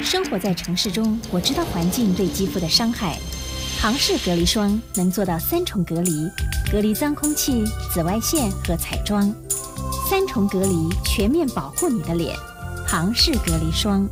生活在城市中我知道环境对肌肤的伤害。庞氏隔离霜能做到三重隔离隔离脏空气紫外线和彩妆。三重隔离全面保护你的脸。庞氏隔离霜